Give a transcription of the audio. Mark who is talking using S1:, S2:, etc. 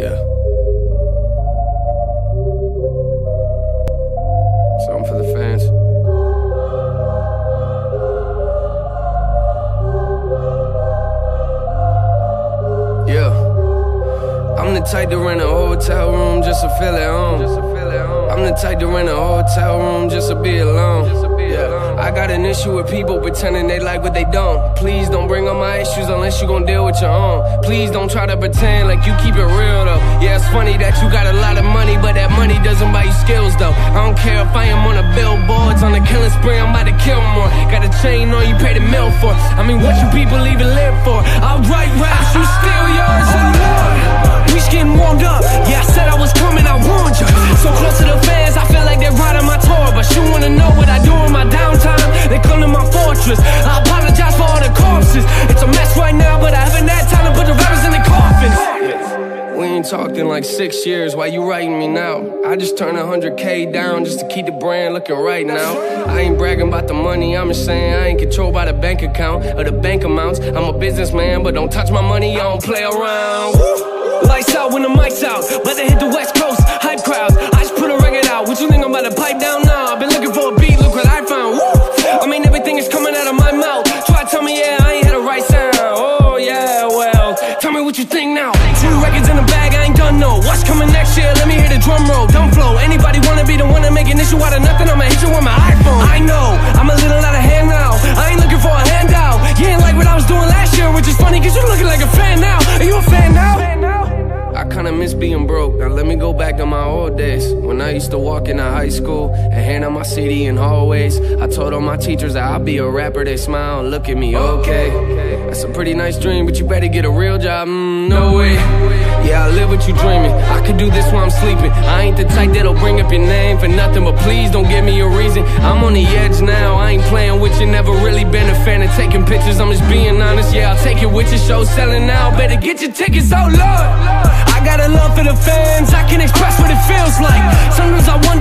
S1: Yeah. Something for the fans. Yeah. I'm the type to rent a hotel room just to feel at home. I'm the type to rent a hotel room just to be alone. Yeah. I got an issue with people pretending they like what they don't. Please don't bring up my issues unless you gon' deal with your own. Please don't try to pretend like you keep it real though. Yeah, it's funny that you got a lot of money, but that money doesn't buy you skills though. I don't care if I am on the billboards on the killing spree, I'm about to kill more. Got a chain on you pay the mill for. I mean, what you people even live for? Talked in like six years. Why you writing me now? I just turned 100k down just to keep the brand looking right now. I ain't bragging about the money, I'm just saying I ain't controlled by the bank account or the bank amounts. I'm a businessman, but don't touch my money, I don't play around. Lights out when the mic's Two records in the bag, I ain't done no. What's coming next year? Let me hear the drum roll. Dumb flow. Anybody wanna be the one to make an issue out of nothing? I'ma hit you with my iPhone. I know, I'm a little out of hand now. I ain't looking for a handout. You ain't like what I was doing last year, which is funny, cause you looking like a fan now. Are you a fan now? I kinda miss being broke. Back to my old days when I used to walk into high school and hand out my CD in hallways. I told all my teachers that I'd be a rapper. They smile and look at me, okay. That's a pretty nice dream, but you better get a real job. Mm, no way. Yeah, I live what you dreaming. I could do this while I'm sleeping. I ain't the type that'll bring up your name for nothing, but please don't give me a reason. I'm on the edge now. I ain't playing with you. Never really been a fan of taking pictures. I'm just being honest. Yeah, I'll take it with your show selling now. Better get your tickets, oh lord. I got a love for the fans. I can express what it feels like. Sometimes I wonder